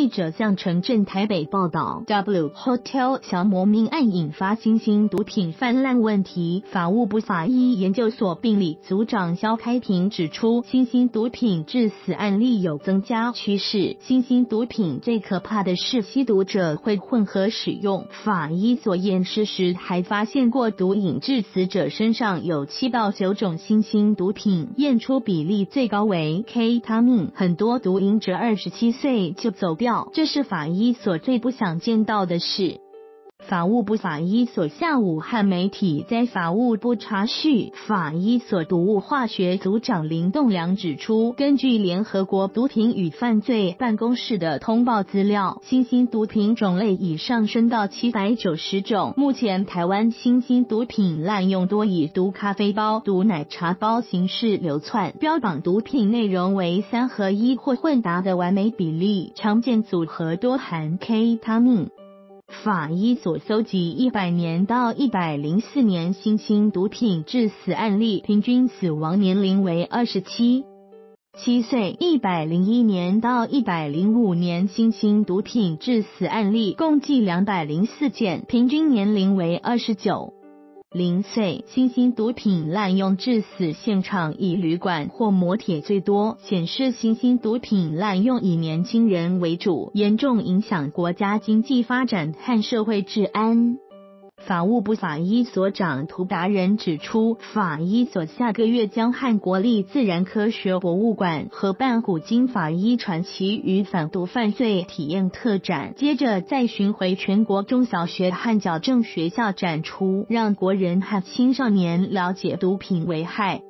记者向城镇台北报道，W Hotel 小魔命案引发新兴毒品泛滥问题。法务部法医研究所病理组长肖开平指出，新兴毒品致死案例有增加趋势。新兴毒品最可怕的是吸毒者会混合使用。法医所验尸时还发现过毒瘾致死者身上有七到九种新兴毒品，验出比例最高为 K 他命。很多毒瘾者二十七岁就走。掉，这是法医所最不想见到的事。法务部法医所下武汉媒体在法务部查叙，法医所毒物化学组长林栋梁指出，根据联合国毒品与犯罪办公室的通报资料，新兴毒品种类已上升到七百九十种。目前台湾新兴毒品滥用多以毒咖啡包、毒奶茶包形式流窜，标榜毒品内容为三合一或混搭的完美比例，常见组合多含 K 他命。法医所搜集一百年到一百零四年新兴毒品致死案例，平均死亡年龄为二十七七岁；一百零一年到一百零五年新兴毒品致死案例共计两百零四件，平均年龄为二十九。零岁新型毒品滥用致死现场以旅馆或摩铁最多，显示新型毒品滥用以年轻人为主，严重影响国家经济发展和社会治安。法务部法医所长涂达人指出，法医所下个月将汉国立自然科学博物馆和办古今法医传奇与反毒犯罪体验特展，接着再巡回全国中小学和矫正学校展出，让国人和青少年了解毒品危害。